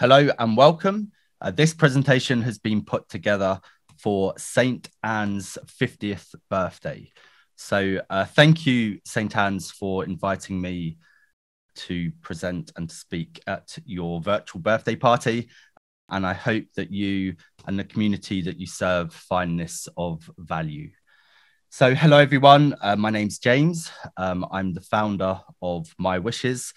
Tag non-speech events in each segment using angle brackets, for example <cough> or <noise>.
Hello and welcome. Uh, this presentation has been put together for St. Ann's 50th birthday. So, uh, thank you, St. Ann's, for inviting me to present and to speak at your virtual birthday party. And I hope that you and the community that you serve find this of value. So, hello everyone. Uh, my name's James. Um, I'm the founder of My Wishes,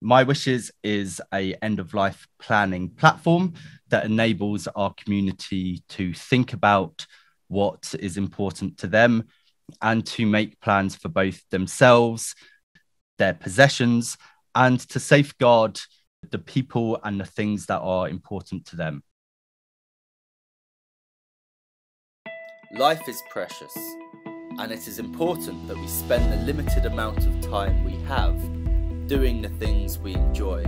my Wishes is a end of life planning platform that enables our community to think about what is important to them and to make plans for both themselves, their possessions, and to safeguard the people and the things that are important to them. Life is precious, and it is important that we spend the limited amount of time we have doing the things we enjoy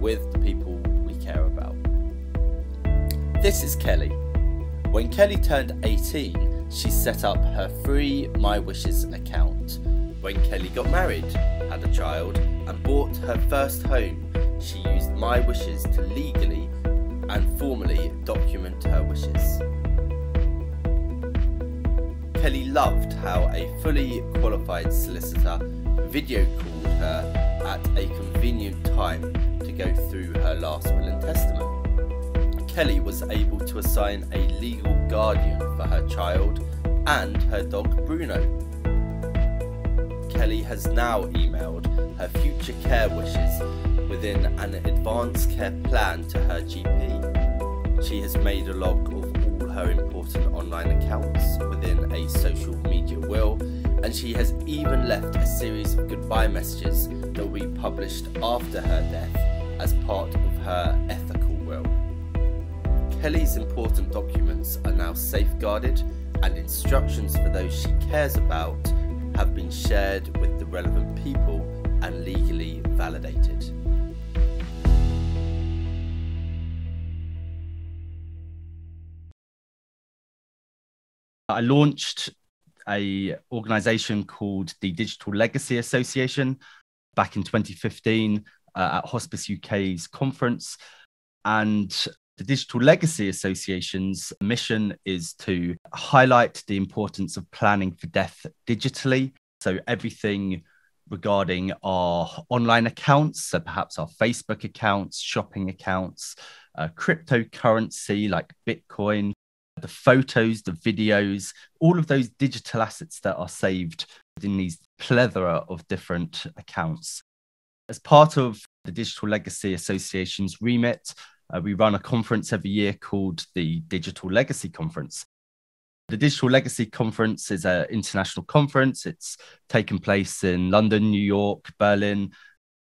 with the people we care about. This is Kelly. When Kelly turned 18, she set up her free My Wishes account. When Kelly got married, had a child, and bought her first home, she used My Wishes to legally and formally document her wishes. Kelly loved how a fully qualified solicitor video called her at a convenient time to go through her last will and testament. Kelly was able to assign a legal guardian for her child and her dog Bruno. Kelly has now emailed her future care wishes within an advanced care plan to her GP. She has made a log of all her important online accounts within a social media will and she has even left a series of goodbye messages that will be published after her death as part of her ethical will. Kelly's important documents are now safeguarded and instructions for those she cares about have been shared with the relevant people and legally validated. I launched a organization called the Digital Legacy Association back in 2015 uh, at Hospice UK's conference. And the Digital Legacy Association's mission is to highlight the importance of planning for death digitally. So, everything regarding our online accounts, so perhaps our Facebook accounts, shopping accounts, uh, cryptocurrency like Bitcoin, the photos, the videos, all of those digital assets that are saved in these plethora of different accounts. As part of the Digital Legacy Association's remit, uh, we run a conference every year called the Digital Legacy Conference. The Digital Legacy Conference is an international conference. It's taken place in London, New York, Berlin,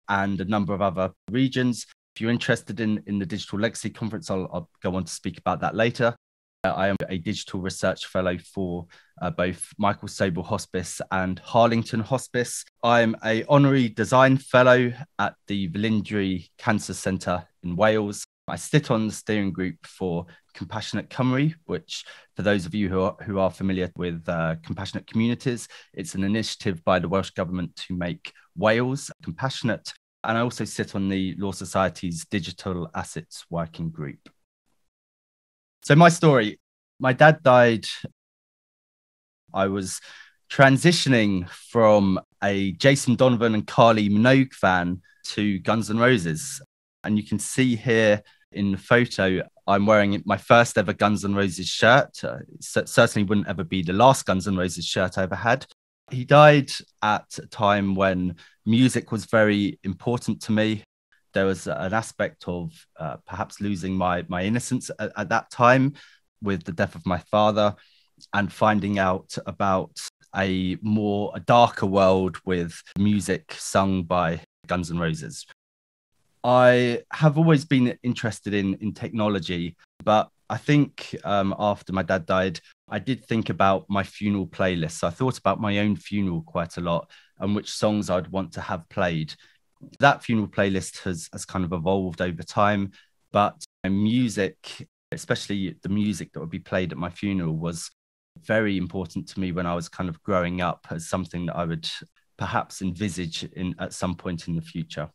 and a number of other regions. If you're interested in, in the Digital Legacy Conference, I'll, I'll go on to speak about that later. Uh, I am a digital research fellow for uh, both Michael Sobell Hospice and Harlington Hospice. I'm a honorary design fellow at the Velindre Cancer Centre in Wales. I sit on the steering group for Compassionate Cymru, which, for those of you who are, who are familiar with uh, compassionate communities, it's an initiative by the Welsh Government to make Wales compassionate. And I also sit on the Law Society's Digital Assets Working Group. So my story, my dad died. I was transitioning from a Jason Donovan and Kylie Minogue fan to Guns N' Roses. And you can see here in the photo, I'm wearing my first ever Guns N' Roses shirt. Uh, certainly wouldn't ever be the last Guns N' Roses shirt I ever had. He died at a time when music was very important to me there was an aspect of uh, perhaps losing my my innocence at, at, that time with the death of my father and finding out about a more a darker world with music sung by Guns N' Roses. I have always been interested in in technology, but I think um, after my dad died, I did think about my funeral playlist. So I thought about my own funeral quite a lot and which songs I'd want to have played that funeral playlist has has kind of evolved over time, but music, especially the music that would be played at my funeral, was very important to me when I was kind of growing up as something that I would perhaps envisage in at some point in the future.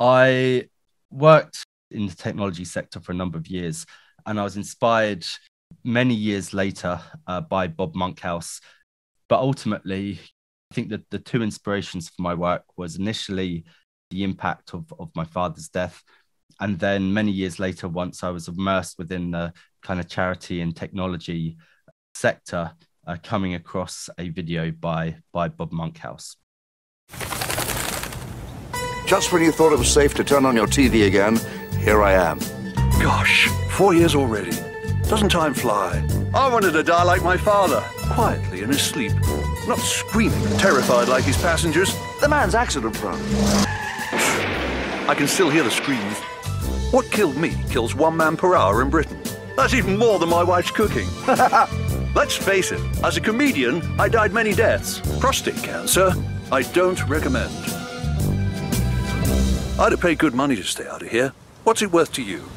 I worked in the technology sector for a number of years. And I was inspired many years later uh, by Bob Monkhouse. But ultimately, I think that the two inspirations for my work was initially the impact of, of my father's death. And then many years later, once I was immersed within the kind of charity and technology sector, uh, coming across a video by, by Bob Monkhouse. Just when you thought it was safe to turn on your TV again, here I am. Gosh, four years already. Doesn't time fly? I wanted to die like my father, quietly in his sleep, not screaming, terrified like his passengers. The man's accident prone. I can still hear the screams. What killed me kills one man per hour in Britain. That's even more than my wife's cooking. <laughs> Let's face it, as a comedian, I died many deaths. Prostate cancer, I don't recommend. I'd have paid good money to stay out of here. What's it worth to you?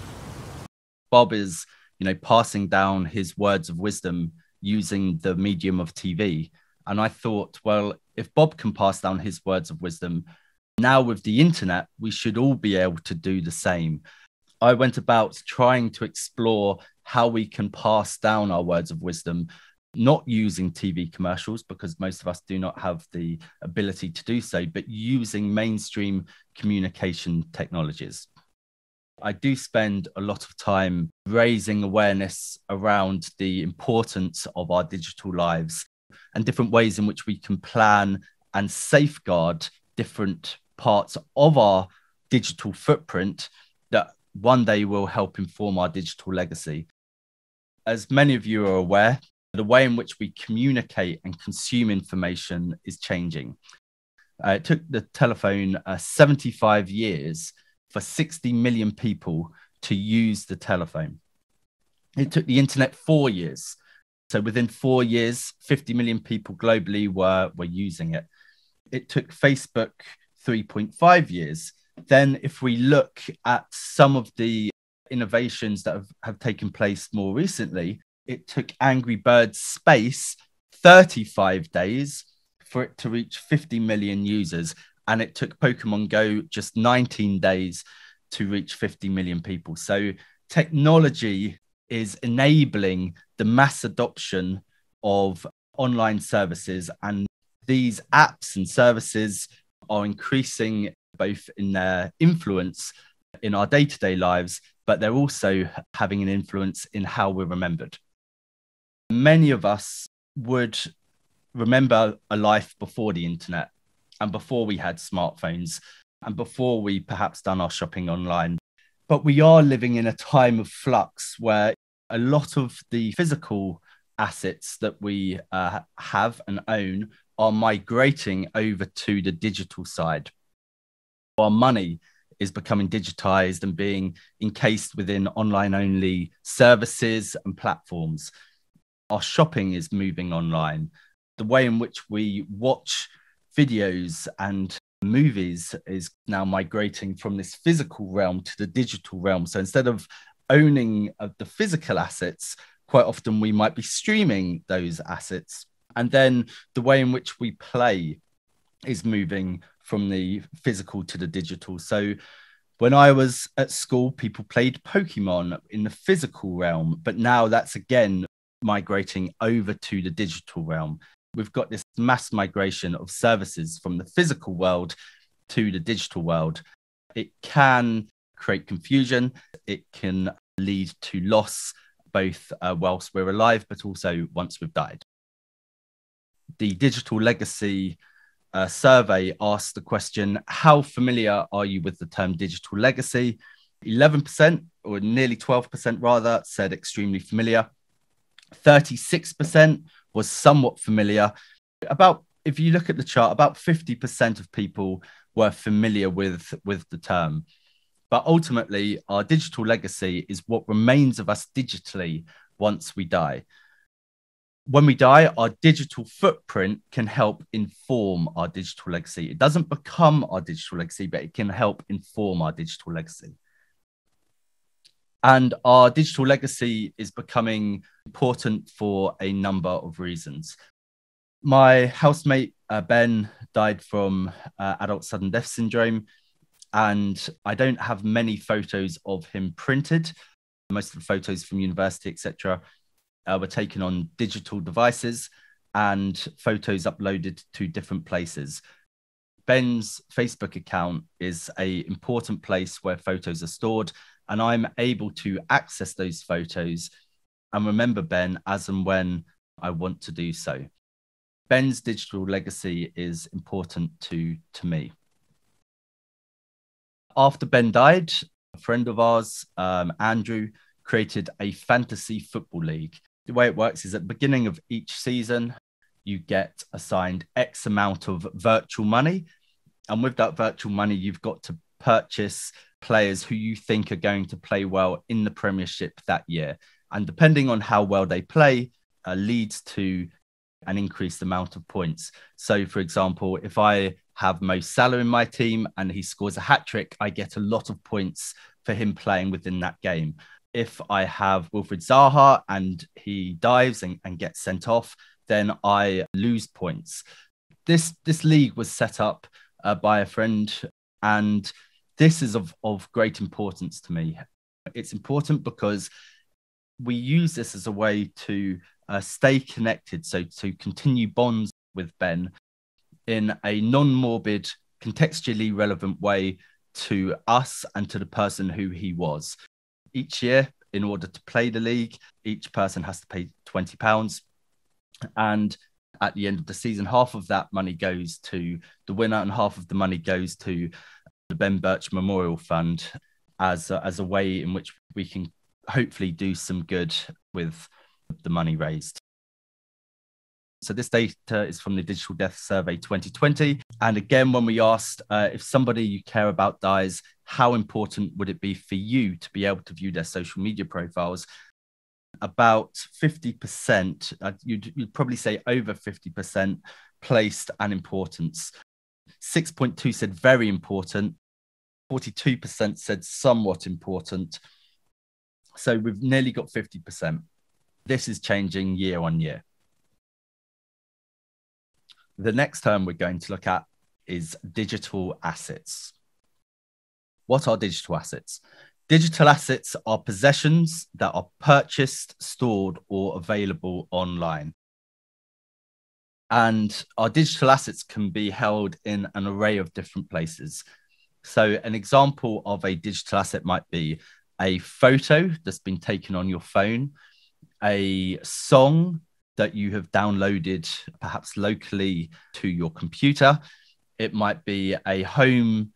Bob is, you know, passing down his words of wisdom using the medium of TV. And I thought, well, if Bob can pass down his words of wisdom, now with the internet, we should all be able to do the same. I went about trying to explore how we can pass down our words of wisdom, not using TV commercials, because most of us do not have the ability to do so, but using mainstream communication technologies. I do spend a lot of time raising awareness around the importance of our digital lives and different ways in which we can plan and safeguard different parts of our digital footprint that one day will help inform our digital legacy. As many of you are aware, the way in which we communicate and consume information is changing. Uh, it took the telephone uh, 75 years for 60 million people to use the telephone. It took the internet four years. So within four years, 50 million people globally were, were using it. It took Facebook 3.5 years. Then, if we look at some of the innovations that have, have taken place more recently, it took Angry Birds Space 35 days for it to reach 50 million users. And it took Pokemon Go just 19 days to reach 50 million people. So, technology is enabling the mass adoption of online services. And these apps and services are increasing both in their influence in our day to day lives, but they're also having an influence in how we're remembered. Many of us would remember a life before the internet and before we had smartphones and before we perhaps done our shopping online. But we are living in a time of flux where a lot of the physical assets that we uh, have and own are migrating over to the digital side. Our money is becoming digitized and being encased within online only services and platforms. Our shopping is moving online. The way in which we watch videos and movies is now migrating from this physical realm to the digital realm. So instead of owning of the physical assets, quite often we might be streaming those assets and then the way in which we play is moving from the physical to the digital. So when I was at school, people played Pokemon in the physical realm, but now that's again migrating over to the digital realm. We've got this mass migration of services from the physical world to the digital world. It can create confusion, it can lead to loss, both uh, whilst we're alive, but also once we've died the digital legacy uh, survey asked the question How familiar are you with the term digital legacy? 11%, or nearly 12% rather, said extremely familiar. 36% was somewhat familiar. About, if you look at the chart, about 50% of people were familiar with, with the term. But ultimately, our digital legacy is what remains of us digitally once we die when we die, our digital footprint can help inform our digital legacy. It doesn't become our digital legacy, but it can help inform our digital legacy. And our digital legacy is becoming important for a number of reasons. My housemate, uh, Ben, died from uh, adult sudden death syndrome. And I don't have many photos of him printed. Most of the photos from university, etc., uh, were taken on digital devices and photos uploaded to different places. Ben's Facebook account is a important place where photos are stored, and I'm able to access those photos and remember Ben as and when I want to do so. Ben's digital legacy is important to, to me. After Ben died, a friend of ours, um, Andrew, created a fantasy football league. The way it works is at the beginning of each season, you get assigned X amount of virtual money. And with that virtual money, you've got to purchase players who you think are going to play well in the Premiership that year. And depending on how well they play, uh, leads to an increased amount of points. So, for example, if I have Mo Salah in my team and he scores a hat trick, I get a lot of points for him playing within that game. If I have Wilfried Zaha and he dives and, and gets sent off, then I lose points. This this league was set up uh, by a friend, and this is of, of great importance to me. It's important because we use this as a way to uh, stay connected, so to continue bonds with Ben in a non-morbid, contextually relevant way to us and to the person who he was. Each year, in order to play the league, each person has to pay twenty pounds and at the end of the season, half of that money goes to the winner, and half of the money goes to the Ben Birch Memorial Fund as a, as a way in which we can hopefully do some good with the money raised. So this data is from the Digital Death Survey 2020. And again, when we asked uh, if somebody you care about dies, how important would it be for you to be able to view their social media profiles? about 50%, uh, you'd, you'd probably say over 50%, placed an importance. 6.2 said very important, 42% said somewhat important. So we've nearly got 50%. This is changing year on year. The next term we're going to look at is digital assets. What are digital assets? Digital assets are possessions that are purchased, stored, or available online. And our digital assets can be held in an array of different places. So, an example of a digital asset might be a photo that's been taken on your phone, a song that you have downloaded perhaps locally to your computer. It might be a home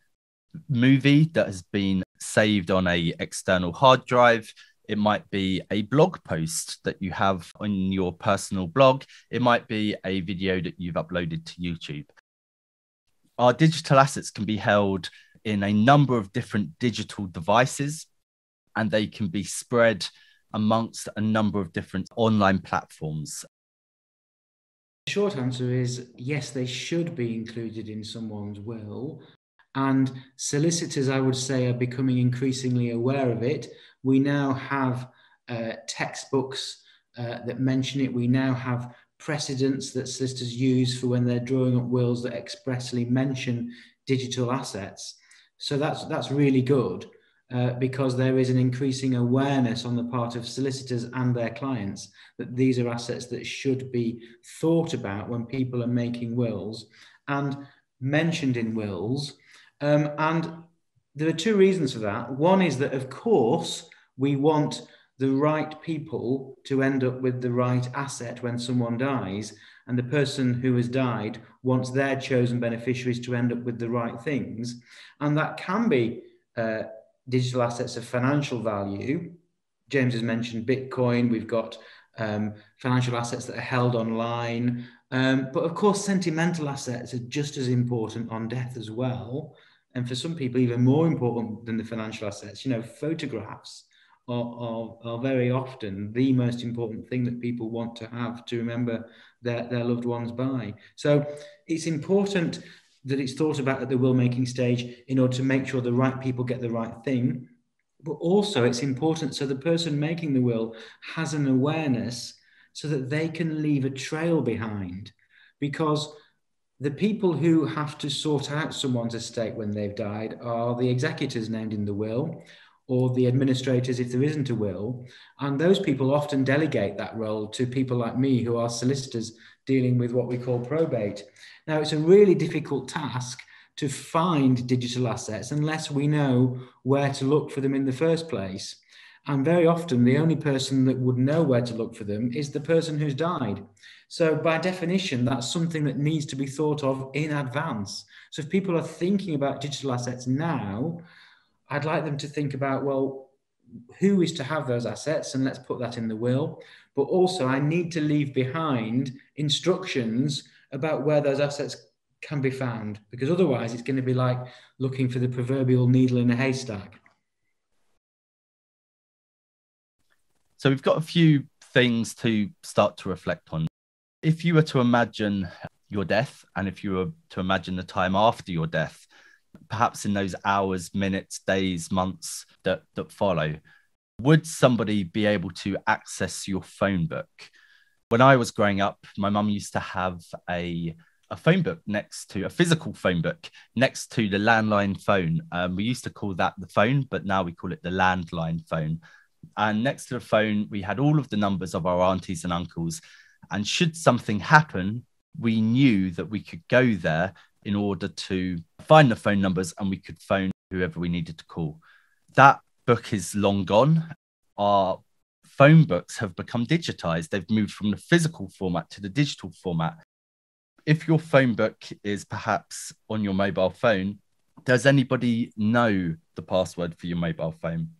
movie that has been saved on a external hard drive it might be a blog post that you have on your personal blog. It might be a video that you've uploaded to youtube. Our digital assets can be held in a number of different digital devices and they can be spread amongst a number of different online platforms. The short answer is yes they should be included in someone's will and solicitors, I would say, are becoming increasingly aware of it. We now have uh, textbooks uh, that mention it. We now have precedents that solicitors use for when they're drawing up wills that expressly mention digital assets. So that's that's really good uh, because there is an increasing awareness on the part of solicitors and their clients that these are assets that should be thought about when people are making wills and mentioned in wills um, and there are two reasons for that. One is that, of course, we want the right people to end up with the right asset when someone dies. And the person who has died wants their chosen beneficiaries to end up with the right things. And that can be uh, digital assets of financial value. James has mentioned Bitcoin. We've got um, financial assets that are held online. Um, but of course, sentimental assets are just as important on death as well and for some people even more important than the financial assets you know photographs are, are, are, very often the most important thing that people want to have to remember their, their loved ones by. So it's important that it's thought about at the will making stage in order to make sure the right people get the right thing. But also it's important so the person making the will has an awareness so that they can leave a trail behind. Because the people who have to sort out someone's estate when they've died are the executors named in the will or the administrators if there isn't a will. And those people often delegate that role to people like me who are solicitors dealing with what we call probate. Now, it's a really difficult task to find digital assets unless we know where to look for them in the first place. And very often, the only person that would know where to look for them is the person who's died. So, by definition, that's something that needs to be thought of in advance. So, if people are thinking about digital assets now, I'd like them to think about, well, who is to have those assets? And let's put that in the will. But also, I need to leave behind instructions about where those assets can be found, because otherwise, it's going to be like looking for the proverbial needle in a haystack. So we've got a few things to start to reflect on. If you were to imagine your death, and if you were to imagine the time after your death, perhaps in those hours, minutes, days, months that, that follow, would somebody be able to access your phone book? When I was growing up, my mum used to have a a phone book next to a physical phone book next to the landline phone. Um, we used to call that the phone, but now we call it the landline phone. And next to the phone, we had all of the numbers of our aunties and uncles. And should something happen, we knew that we could go there in order to find the phone numbers and we could phone whoever we needed to call. That book is long gone. Our phone books have become digitized. They've moved from the physical format to the digital format. If your phone book is perhaps on your mobile phone, does anybody know the password for your mobile phone?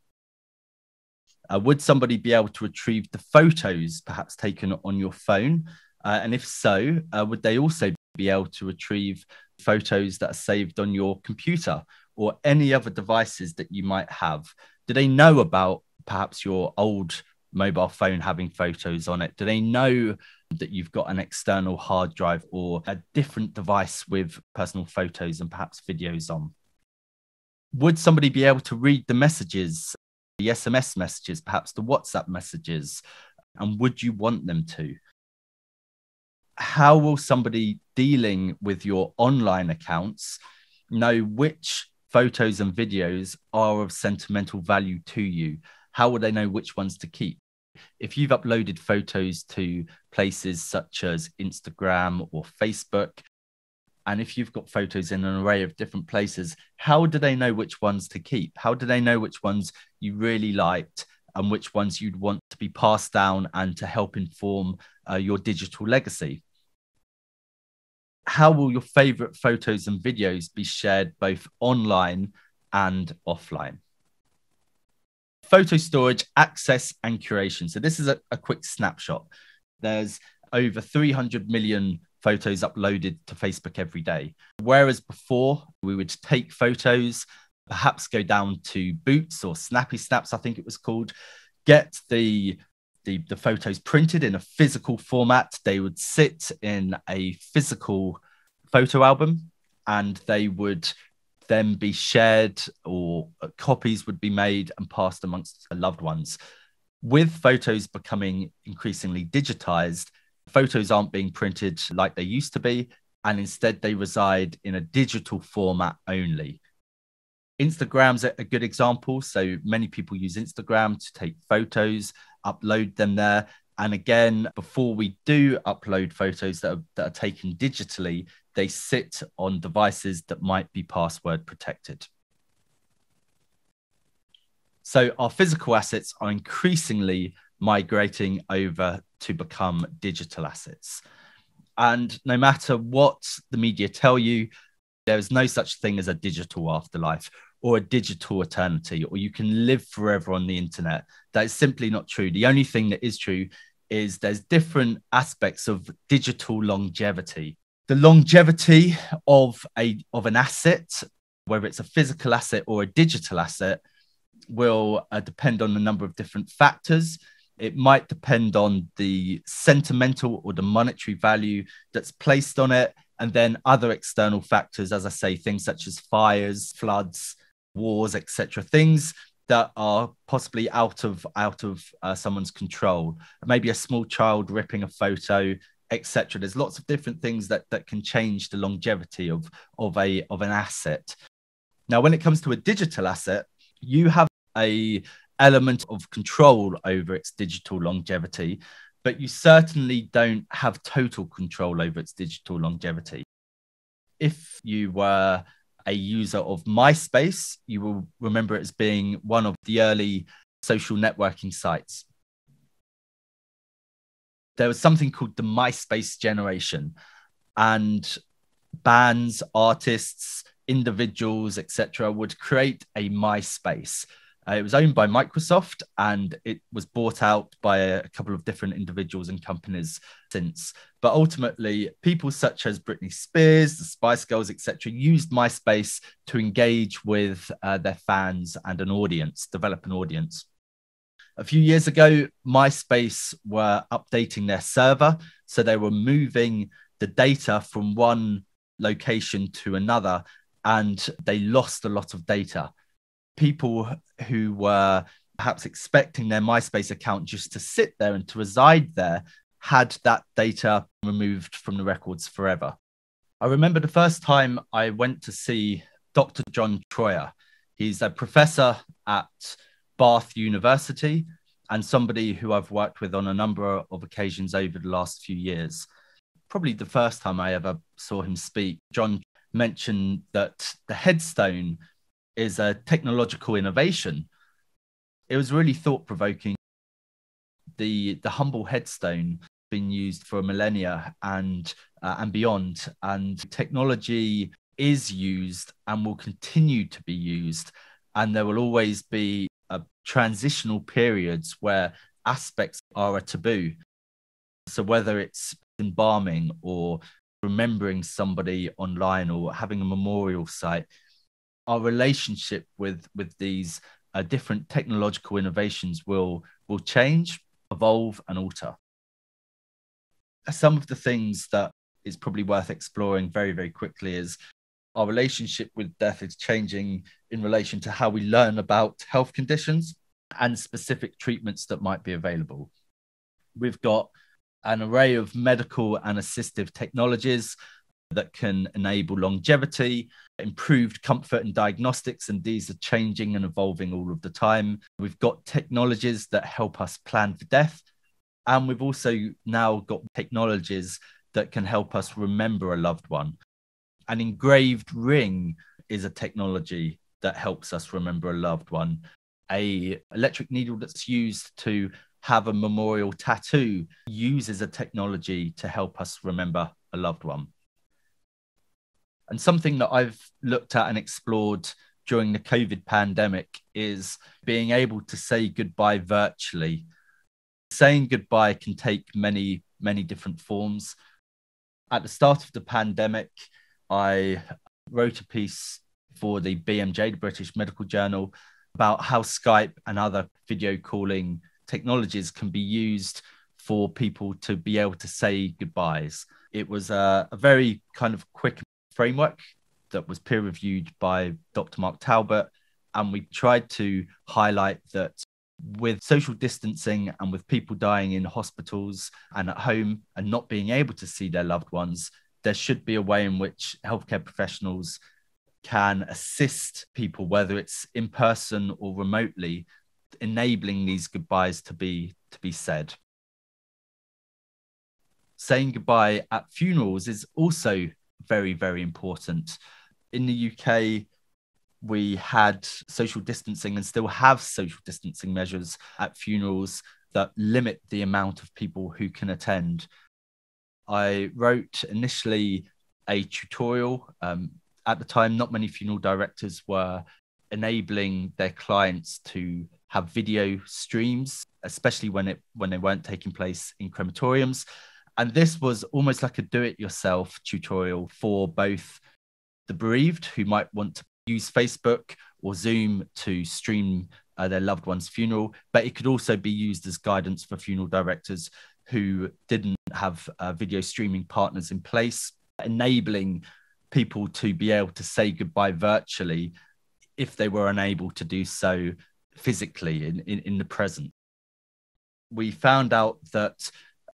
Uh, would somebody be able to retrieve the photos perhaps taken on your phone? Uh, and if so, uh, would they also be able to retrieve photos that are saved on your computer or any other devices that you might have? Do they know about perhaps your old mobile phone having photos on it? Do they know that you've got an external hard drive or a different device with personal photos and perhaps videos on? Would somebody be able to read the messages the SMS messages, perhaps the WhatsApp messages? And would you want them to? How will somebody dealing with your online accounts know which photos and videos are of sentimental value to you? How will they know which ones to keep? If you've uploaded photos to places such as Instagram or Facebook, and if you've got photos in an array of different places, how do they know which ones to keep? How do they know which ones you really liked and which ones you'd want to be passed down and to help inform uh, your digital legacy? How will your favorite photos and videos be shared both online and offline? Photo storage, access, and curation. So, this is a, a quick snapshot. There's over 300 million photos uploaded to Facebook every day. Whereas before, we would take photos, perhaps go down to Boots or Snappy Snaps, I think it was called, get the the, the photos printed in a physical format. They would sit in a physical photo album and they would then be shared or copies would be made and passed amongst loved ones. With photos becoming increasingly digitized, photos aren't being printed like they used to be, and instead they reside in a digital format only. Instagram's a good example. So many people use Instagram to take photos, upload them there. And again, before we do upload photos that are, that are taken digitally, they sit on devices that might be password protected. So our physical assets are increasingly migrating over to become digital assets. And no matter what the media tell you, there is no such thing as a digital afterlife or a digital eternity, or you can live forever on the internet. That is simply not true. The only thing that is true is there's different aspects of digital longevity. The longevity of a of an asset, whether it's a physical asset or a digital asset, will uh, depend on a number of different factors it might depend on the sentimental or the monetary value that's placed on it and then other external factors as i say things such as fires floods wars etc things that are possibly out of out of uh, someone's control maybe a small child ripping a photo etc. There's lots of different things that that can change the longevity of of a of an asset. Now, when it comes to a digital asset, you have a element of control over its digital longevity, but you certainly don't have total control over its digital longevity. If you were a user of MySpace, you will remember it as being one of the early social networking sites. There was something called the MySpace generation, and bands, artists, individuals, etc., would create a MySpace. Uh, it was owned by Microsoft and it was bought out by a, couple of different individuals and companies since. But ultimately, people such as Britney Spears, the Spice Girls, etc., used MySpace to engage with uh, their fans and an audience, develop an audience. A few years ago, MySpace were updating their server. So they were moving the data from one location to another and they lost a lot of data. People who were perhaps expecting their MySpace account just to sit there and to reside there had that data removed from the records forever. I remember the first time I went to see Dr. John Troyer. He's a professor at Bath University and somebody who I've worked with on a number of occasions over the last few years. Probably the first time I ever saw him speak, John mentioned that the headstone is a technological innovation. It was really thought provoking. The, the humble headstone been used for millennia and uh, and beyond and technology is used and will continue to be used and there will always be a transitional periods where aspects are a taboo so whether it's embalming or remembering somebody online or having a memorial site our relationship with with these uh, different technological innovations will will change evolve and alter. Some of the things that is probably worth exploring very very quickly is our relationship with death is changing in relation to how we learn about health conditions and specific treatments that might be available. We've got an array of medical and assistive technologies that can enable longevity, improved comfort and diagnostics, and these are changing and evolving all of the time. We've got technologies that help us plan for death, and we've also now got technologies that can help us remember a loved one. An engraved ring is a technology that helps us remember a loved one. A electric needle that's used to have a memorial tattoo uses a technology to help us remember a loved one. And something that I've looked at and explored during the COVID pandemic is being able to say goodbye virtually. Saying goodbye can take many, many different forms. At the start of the pandemic, I wrote a piece for the BMJ, the British Medical Journal, about how Skype and other video calling technologies can be used for people to be able to say goodbyes. It was a, a very kind of quick framework that was peer reviewed by Dr. Mark Taubert. And we tried to highlight that with social distancing and with people dying in hospitals and at home and not being able to see their loved ones, there should be a way in which healthcare professionals can assist people, whether it's in person or remotely, enabling these goodbyes to be to be said saying goodbye at funerals is also very very important. In the UK we had social distancing and still have social distancing measures at funerals that limit the amount of people who can attend. I wrote initially a tutorial. Um, at the time not many funeral directors were enabling their clients to have video streams, especially when it when they weren't taking place in crematoriums. And this was almost like a do-it-yourself tutorial for both the bereaved who might want to use Facebook or Zoom to stream uh, their loved one's funeral, but it could also be used as guidance for funeral directors who didn't have uh, video streaming partners in place, enabling people to be able to say goodbye virtually if they were unable to do so physically in, in, in the present. We found out that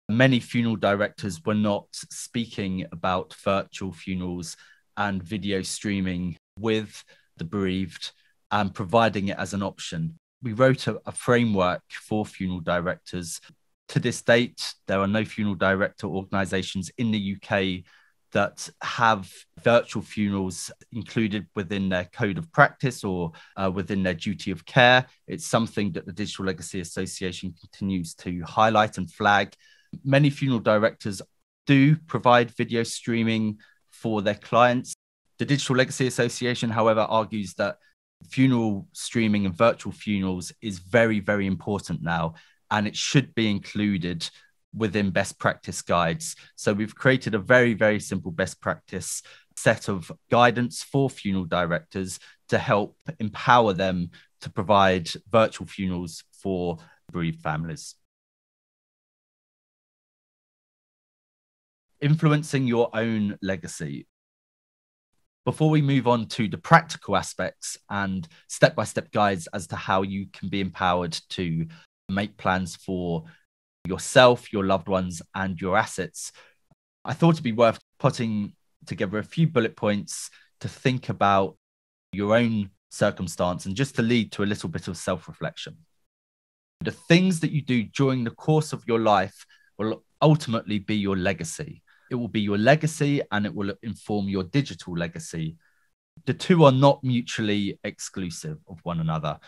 many funeral directors were not speaking about virtual funerals and video streaming with the bereaved and providing it as an option. We wrote a, a framework for funeral directors. To this date, there are no funeral director organizations in the UK that have virtual funerals included within their code of practice or uh, within their duty of care. It's something that the Digital Legacy Association continues to highlight and flag. Many funeral directors do provide video streaming for their clients. The Digital Legacy Association, however, argues that funeral streaming and virtual funerals is very, very important now, and it should be included within best practice guides. So we've created a very, very simple best practice set of guidance for funeral directors to help empower them to provide virtual funerals for bereaved families. Influencing your own legacy. Before we move on to the practical aspects and step by step guides as to how you can be empowered to make plans for yourself, your loved ones, and your assets, I thought it'd be worth putting together a few bullet points to think about your own circumstance and just to lead to a little bit of self reflection. The things that you do during the course of your life will ultimately be your legacy. It will be your legacy and it will inform your digital legacy. The two are not mutually exclusive of one another.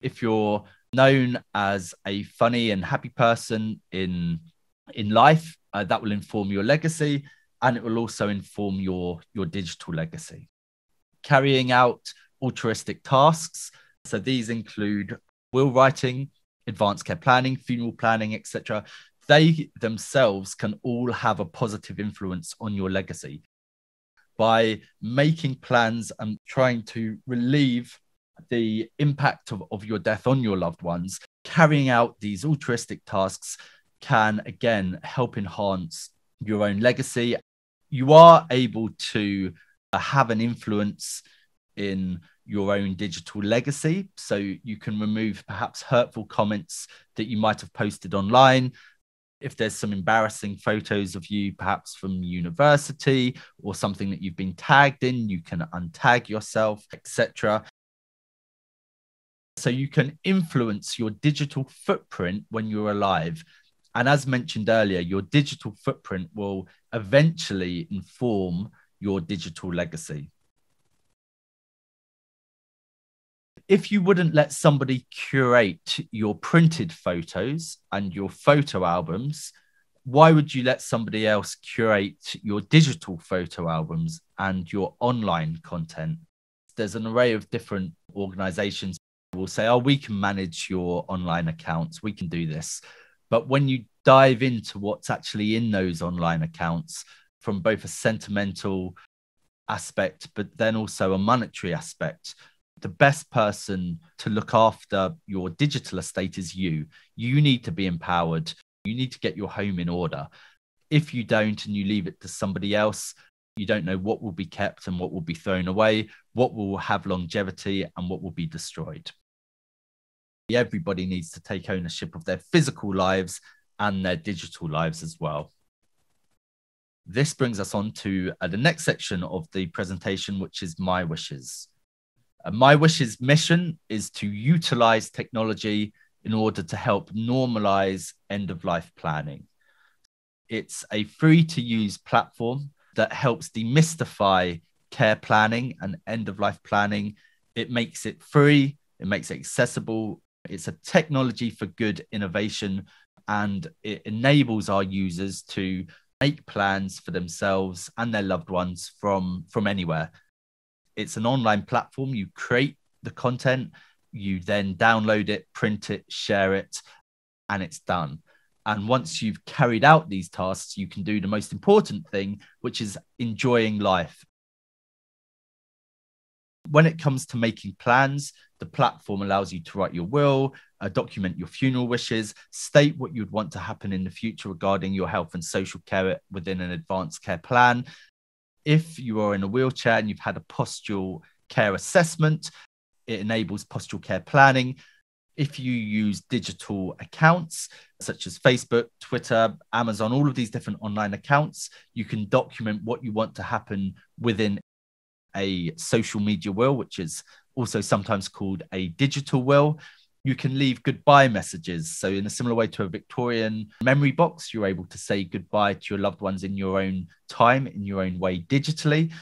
If you're known as a funny and happy person in in life uh, that will inform your legacy and it will also inform your your digital legacy carrying out altruistic tasks so these include will writing advanced care planning funeral planning etc they themselves can all have a positive influence on your legacy by making plans and trying to relieve the impact of, of your death on your loved ones, carrying out these altruistic tasks can again help enhance your own legacy. You are able to uh, have an influence in your own digital legacy. So you can remove perhaps hurtful comments that you might have posted online. If there's some embarrassing photos of you, perhaps from university or something that you've been tagged in, you can untag yourself, etc. So you can influence your digital footprint when you're alive. And as mentioned earlier, your digital footprint will eventually inform your digital legacy. If you wouldn't let somebody curate your printed photos and your photo albums, why would you let somebody else curate your digital photo albums and your online content? There's an array of different organizations will say, oh, we can manage your online accounts, we can do this. But when you dive into what's actually in those online accounts from both a sentimental aspect, but then also a monetary aspect, the best person to look after your digital estate is you. You need to be empowered. You need to get your home in order. If you don't and you leave it to somebody else, you don't know what will be kept and what will be thrown away, what will have longevity and what will be destroyed everybody needs to take ownership of their physical lives and their digital lives as well. This brings us on to uh, the next section of the presentation, which is My Wishes. My Wishes' mission is to utilize technology in order to help normalize end of life planning. It's a free to use platform that helps demystify care planning and end of life planning. It makes it free, it makes it accessible, it's a technology for good innovation and it enables our users to make plans for themselves and their loved ones from from anywhere. It's an online platform. You create the content, you then download it, print it, share it, and it's done. And once you've carried out these tasks, you can do the most important thing, which is enjoying life. When it comes to making plans, the platform allows you to write your will, uh, document your funeral wishes, state what you'd want to happen in the future regarding your health and social care within an advanced care plan. If you are in a wheelchair and you've had a postural care assessment, it enables postural care planning. if you use digital accounts such as Facebook, Twitter, Amazon, all of these different online accounts, you can document what you want to happen within a social media will, which is also sometimes called a digital will. You can leave goodbye messages. So, in a similar way to a Victorian memory box, you're able to say goodbye to your loved ones in your own time, in your own way digitally.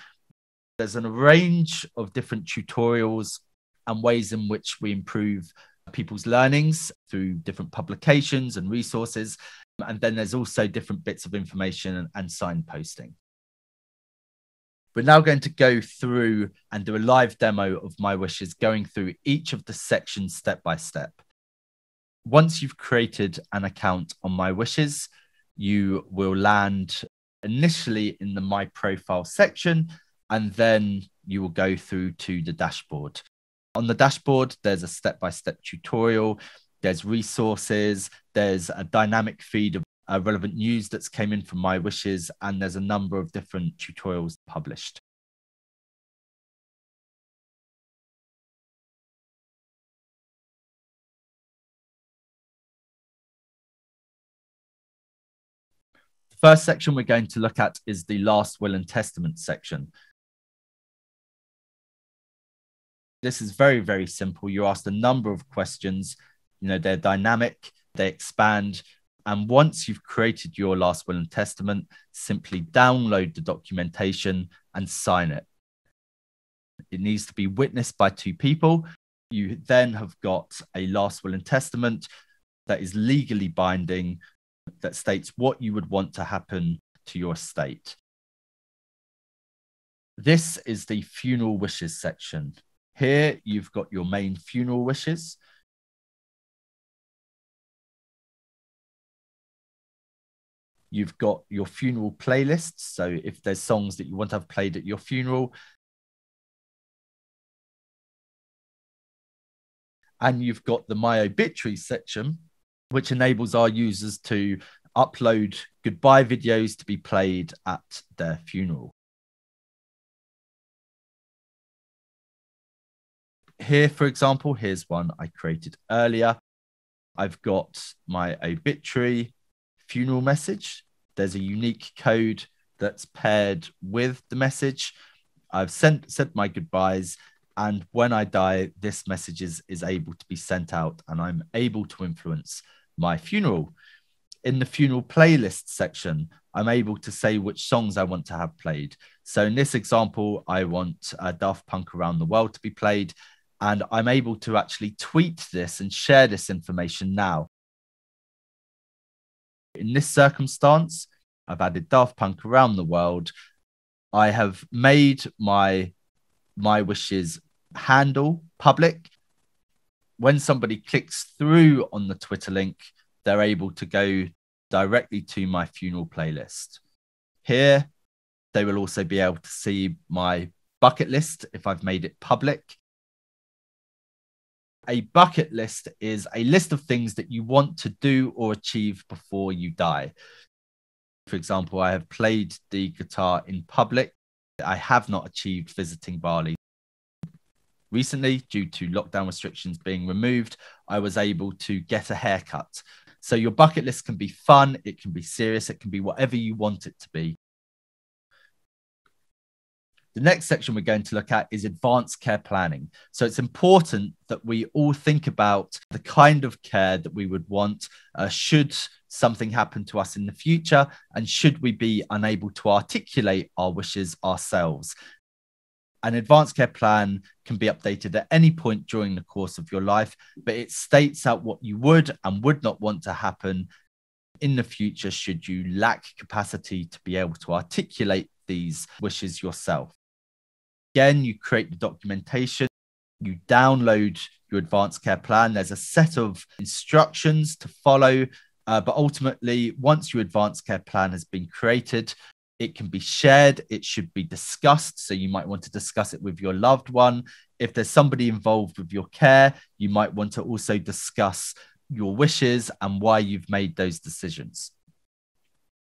There's a range of different tutorials and ways in which we improve people's learnings through different publications and resources. And then there's also different bits of information and, and signposting. We're now going to go through and do a live demo of My Wishes, going through each of the sections step by step. Once you've created an account on My Wishes, you will land initially in the My Profile section, and then you will go through to the dashboard. On the dashboard, there's a step by step tutorial, there's resources, there's a dynamic feed of uh, relevant news that's came in from my wishes, and there's a number of different tutorials published. The first section we're going to look at is the last will and testament section. This is very, very simple. You're asked a number of questions. You know, they're dynamic, they expand. And once you've created your last will and testament, simply download the documentation and sign it. It needs to be witnessed by two people. You then have got a last will and testament that is legally binding, that states what you would want to happen to your estate. This is the funeral wishes section. Here you've got your main funeral wishes. You've got your funeral playlists. So if there's songs that you want to have played at your funeral, and you've got the My Obituary section, which enables our users to upload goodbye videos to be played at their funeral. Here, for example, here's one I created earlier. I've got my obituary funeral message. There's a unique code that's paired with the message. I've sent said my goodbyes, and when I die, this message is, is able to be sent out, and I'm able to influence my funeral. In the funeral playlist section, I'm able to say which songs I want to have played. So in this example, I want uh, Daft Punk Around the World to be played, and I'm able to actually tweet this and share this information now. In this circumstance, I've added Daft Punk around the world. I have made my my wishes handle public. When somebody clicks through on the Twitter link, they're able to go directly to my funeral playlist. Here, they will also be able to see my bucket list if I've made it public a bucket list is a list of things that you want to do or achieve before you die. For example, I have played the guitar in public. I have not achieved visiting Bali. Recently, due to lockdown restrictions being removed, I was able to get a haircut. So, your bucket list can be fun, it can be serious, it can be whatever you want it to be. The next section we're going to look at is advanced care planning. So it's important that we all think about the kind of care that we would want uh, should something happen to us in the future and should we be unable to articulate our wishes ourselves. An advanced care plan can be updated at any point during the course of your life, but it states out what you would and would not want to happen in the future should you lack capacity to be able to articulate these wishes yourself. Again, you create the documentation, you download your advanced care plan. There's a set of instructions to follow. Uh, but ultimately, once your advanced care plan has been created, it can be shared, it should be discussed. So you might want to discuss it with your loved one. If there's somebody involved with your care, you might want to also discuss your wishes and why you've made those decisions.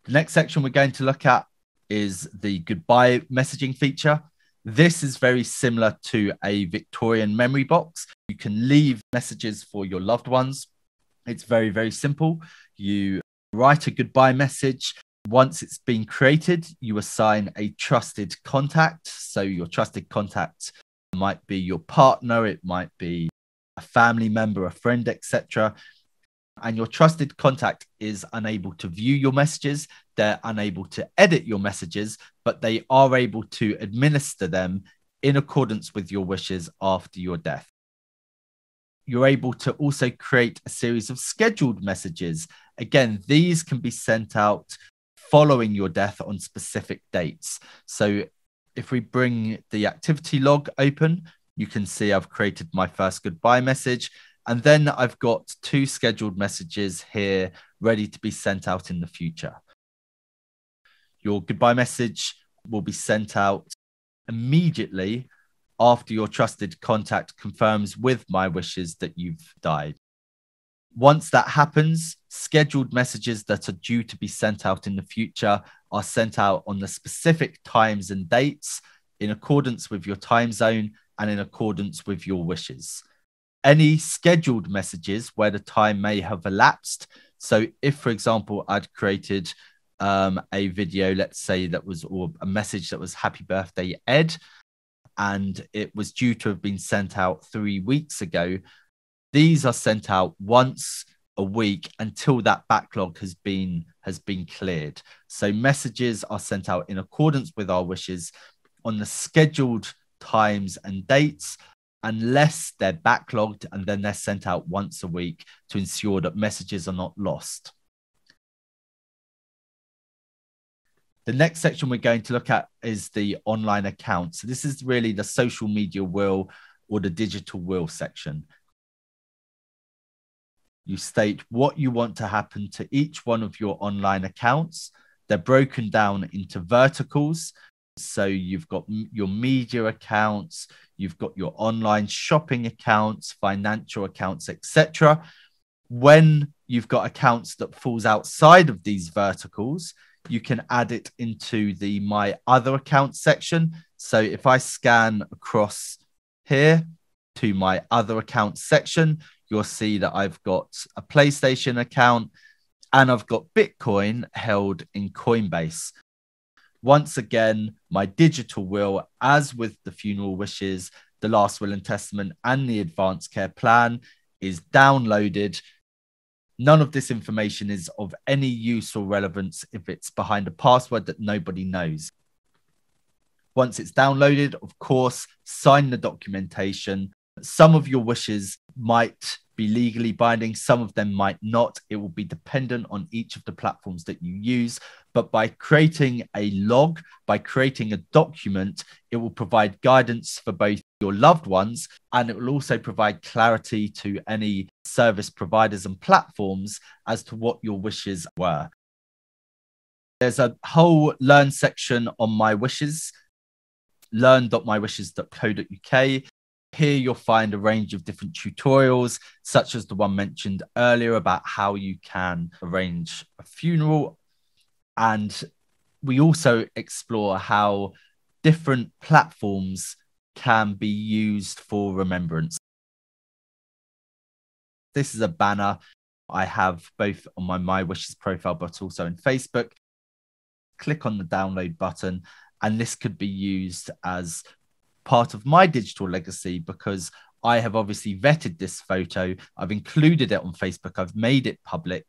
The next section we're going to look at is the goodbye messaging feature. This is very similar to a Victorian memory box. You can leave messages for your loved ones. It's very, very simple. You write a goodbye message. Once it's been created, you assign a trusted contact. So your trusted contact might be your partner, it might be a family member, a friend, etc. And your trusted contact is unable to view your messages. They're unable to edit your messages, but they are able to administer them in accordance with your wishes after your death. You're able to also create a series of scheduled messages. Again, these can be sent out following your death on specific dates. So if we bring the activity log open, you can see I've created my first goodbye message. And then I've got two scheduled messages here ready to be sent out in the future. Your goodbye message will be sent out immediately after your trusted contact confirms with my wishes that you've died. Once that happens, scheduled messages that are due to be sent out in the future are sent out on the specific times and dates in accordance with your time zone and in accordance with your wishes. Any scheduled messages where the time may have elapsed. So, if, for example, I'd created um, a video, let's say that was, or a message that was happy birthday, Ed, and it was due to have been sent out three weeks ago, these are sent out once a week until that backlog has been has been cleared so messages are sent out in accordance with our wishes on the scheduled times and dates unless they're backlogged and then they're sent out once a week to ensure that messages are not lost. The next section we're going to look at is the online account. So, this is really the social media will or the digital will section. You state what you want to happen to each one of your online accounts. They're broken down into verticals. So you've got your media accounts, you've got your online shopping accounts, financial accounts, etc. When you've got accounts that falls outside of these verticals, you can add it into the my other account section. So if I scan across here to my other account section, you'll see that I've got a PlayStation account and I've got Bitcoin held in Coinbase. Once again, my digital will, as with the funeral wishes, the last will and testament, and the advanced care plan, is downloaded. None of this information is of any use or relevance if it's behind a password that nobody knows. Once it's downloaded, of course, sign the documentation. Some of your wishes might be legally binding, some of them might not. It will be dependent on each of the platforms that you use. But by creating a log, by creating a document, it will provide guidance for both your loved ones and it will also provide clarity to any service providers and platforms as to what your wishes were. There's a whole learn section on my wishes learn.mywishes.co.uk here you'll find a range of different tutorials, such as the one mentioned earlier about how you can arrange a funeral. And we also explore how different platforms can be used for remembrance. This is a banner I have both on my My Wishes profile, but also in Facebook. Click on the download button, and this could be used as part of my digital legacy because I have obviously vetted this photo. I've included it on Facebook. I've made it public.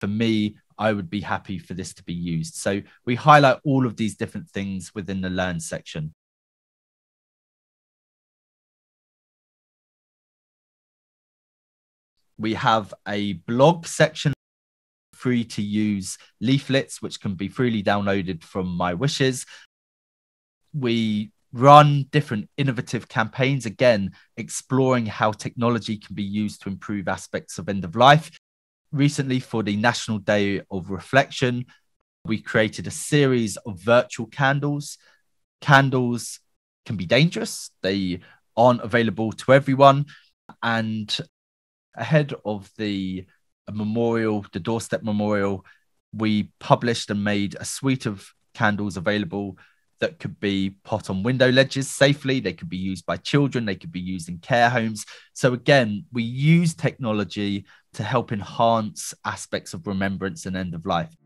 For me, I would be happy for this to be used. So we highlight all of these different things within the Learn section. We have a blog section, free to use leaflets, which can be freely downloaded from My Wishes. We run different innovative campaigns, again, exploring how technology can be used to improve aspects of end of life. Recently, for the National Day of Reflection, we created a series of virtual candles. Candles can be dangerous, they aren't available to everyone. And ahead of the memorial, the doorstep memorial, we published and made a suite of candles available that could be put on window ledges safely. They could be used by children. They could be used in care homes. So, again, we use technology to help enhance aspects of remembrance and end of life.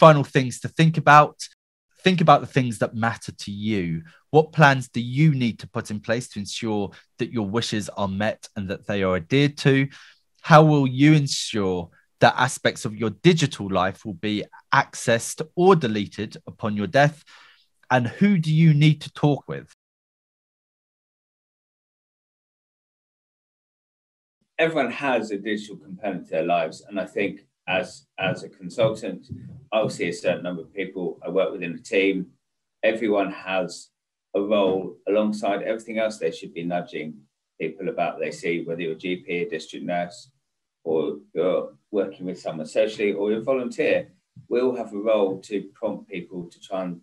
Final things to think about. Think about the things that matter to you. What plans do you need to put in place to ensure that your wishes are met and that they are adhered to? How will you ensure that aspects of your digital life will be accessed or deleted upon your death? And who do you need to talk with? Everyone has a digital component to their lives. And I think as as a consultant, see a certain number of people I work within the team. Everyone has a role alongside everything else. They should be nudging people about they see, whether you're a GP, a district nurse, or you're working with someone socially, or you're a volunteer. We all have a role to prompt people to try and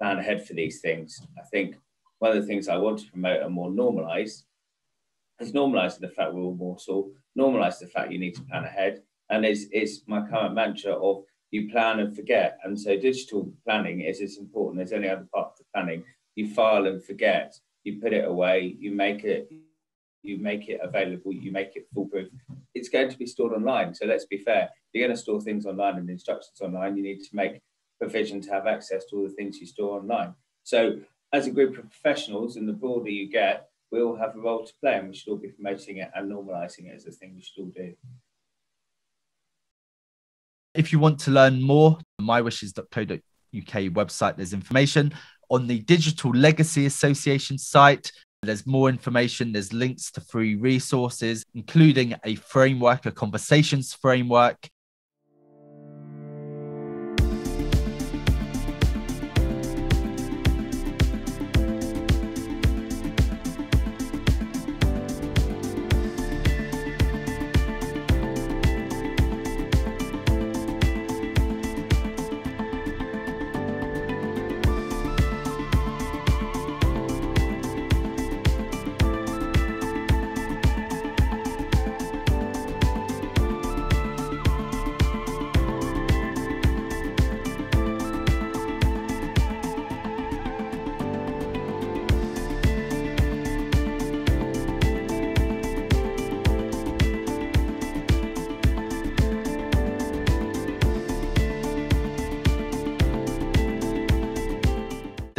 plan ahead for these things. I think one of the things I want to promote and more normalize is normalizing the fact we're all mortal, normalize the fact you need to plan ahead, and it's, it's my current mantra of you plan and forget. And so digital planning is as important as any other part of the planning. You file and forget, you put it away, you make it, you make it available, you make it foolproof. It's going to be stored online. So let's be fair. You're going to store things online and instructions online, you need to make provision to have access to all the things you store online. So as a group of professionals, and the broader you get, we all have a role to play and we should all be promoting it and normalizing it as a thing we should all do. If you want to learn more, mywishes.co.uk website, there's information. On the Digital Legacy Association site, there's more information. There's links to free resources, including a framework, a conversations framework,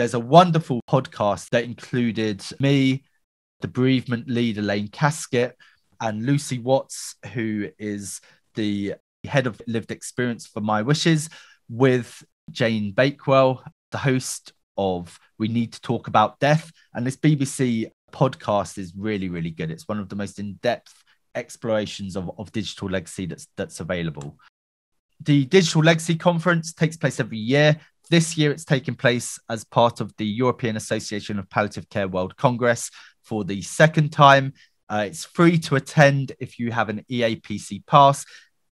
There's a wonderful podcast that included me, the bereavement lead Elaine Kasket, and Lucy Watts, who is the head of lived experience for My Wishes, with Joan Bakewell, the host of We Need to Talk About Death. And this BBC podcast is really, really good. It's one of the most in depth explorations of, of digital legacy that's, that's available. The Digital Legacy Conference takes place every year. This year, it's taking place as part of the European Association of Palliative Care World Congress for the second time. Uh, it's free to attend if you have an EAPC pass.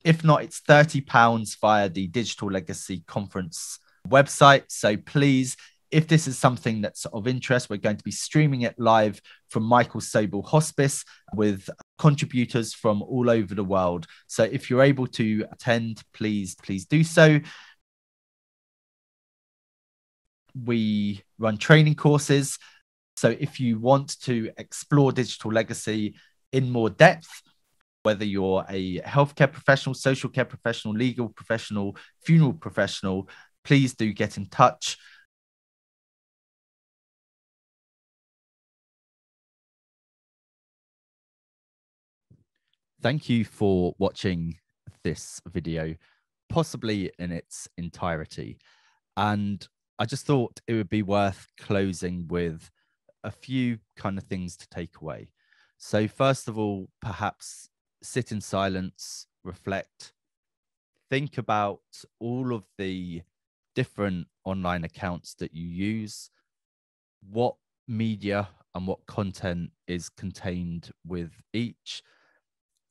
If not, it's £30 via the Digital Legacy Conference website. So please, if this is something that's of interest, we're going to be streaming it live from Michael Sobell Hospice with contributors from all over the world. So if you're able to attend, please, please do so we run training courses. So if you want to explore digital legacy in more depth, whether you're a healthcare professional, social care professional, legal professional, funeral professional, please do get in touch. Thank you for watching this video, possibly in its entirety. And I just thought it would be worth closing with a few kind of things to take away. So, first of all, perhaps sit in silence, reflect, think about all of the different online accounts that you use, what media and what content is contained with each,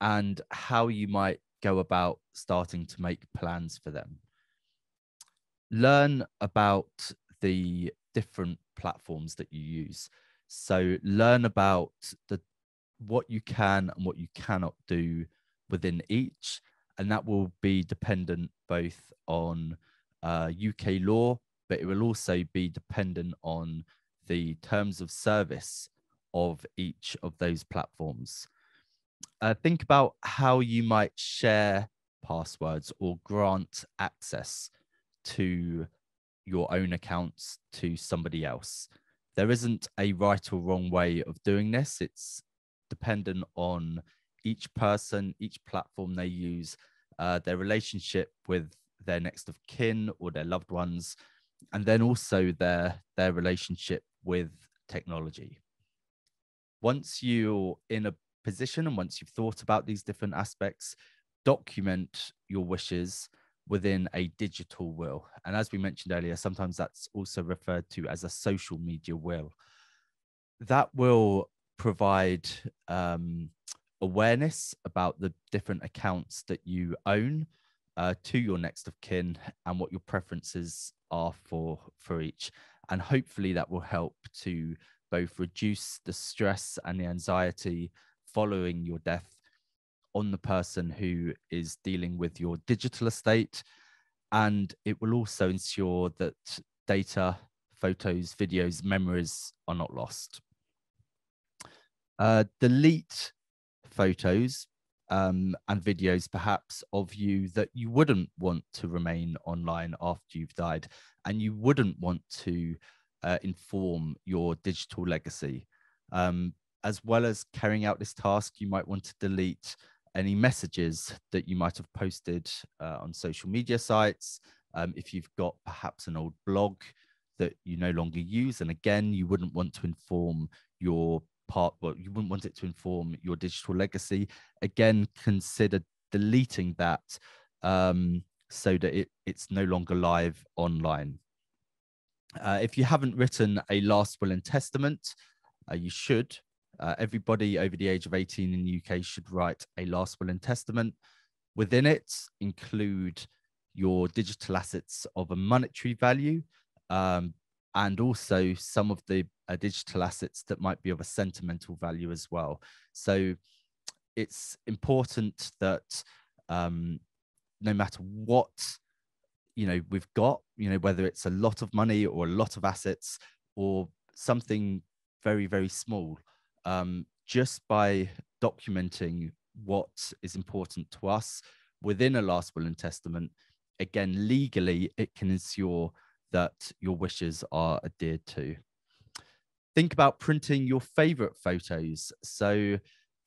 and how you might go about starting to make plans for them. Learn about the different platforms that you use. So learn about the what you can and what you cannot do within each, and that will be dependent both on uh, UK law, but it will also be dependent on the terms of service of each of those platforms. Uh, think about how you might share passwords or grant access to your own accounts to somebody else. There isn't a right or wrong way of doing this. It's dependent on each person, each platform they use, uh, their relationship with their next of kin or their loved ones, and then also their their relationship with technology. Once you're in a position and once you've thought about these different aspects, document your wishes within a digital will. And as we mentioned earlier, sometimes that's also referred to as a social media will. That will provide um, awareness about the different accounts that you own uh, to your next of kin and what your preferences are for for each and hopefully that will help to both reduce the stress and the anxiety following your death on the person who is dealing with your digital estate. And it will also ensure that data photos videos memories are not lost. Uh, delete photos um, and videos perhaps of you that you wouldn't want to remain online after you've died and you wouldn't want to uh, inform your digital legacy. Um, as well as carrying out this task you might want to delete any messages that you might have posted uh, on social media sites um, if you've got perhaps an old blog that you no longer use and again you wouldn't want to inform your part well you wouldn't want it to inform your digital legacy again consider deleting that um, so that it, it's no longer live online. Uh, if you haven't written a last will and testament uh, you should uh, everybody over the age of 18 in the uk should write a last will and testament within it include your digital assets of a monetary value um, and also some of the uh, digital assets that might be of a sentimental value as well. So it's important that um, no matter what you know we've got, you know whether it's a lot of money or a lot of assets or something very very small, um, just by documenting what is important to us within a last will and testament, again legally it can ensure that your wishes are adhered to. Think about printing your favorite photos. So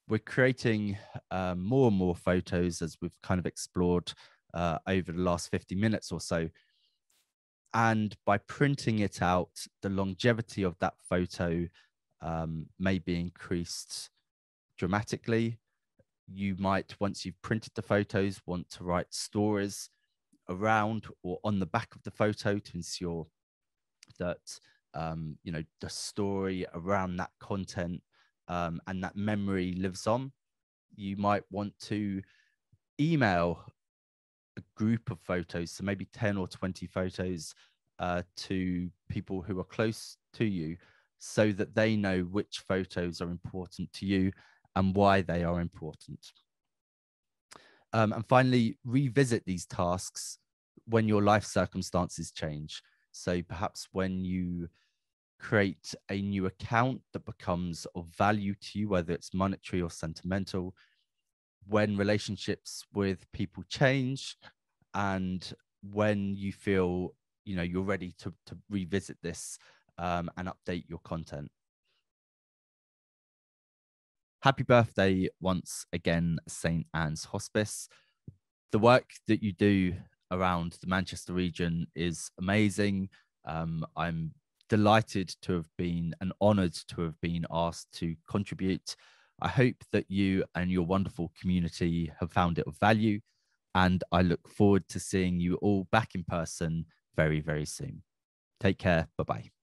we're creating um, more and more photos as we've kind of explored uh, over the last 50 minutes or so. And by printing it out, the longevity of that photo um, may be increased dramatically. You might, once you've printed the photos, want to write stories around or on the back of the photo to ensure that um, you know the story around that content um, and that memory lives on you might want to email a group of photos so maybe 10 or 20 photos uh, to people who are close to you so that they know which photos are important to you and why they are important um, and finally, revisit these tasks when your life circumstances change. So perhaps when you create a new account that becomes of value to you, whether it's monetary or sentimental, when relationships with people change, and when you feel you know you're ready to, to revisit this um, and update your content happy birthday once again, St. Ann's Hospice. The work that you do around the Manchester region is amazing. Um, I'm delighted to have been and honoured to have been asked to contribute. I hope that you and your wonderful community have found it of value And I look forward to seeing you all back in person very, very soon. Take care. Bye bye.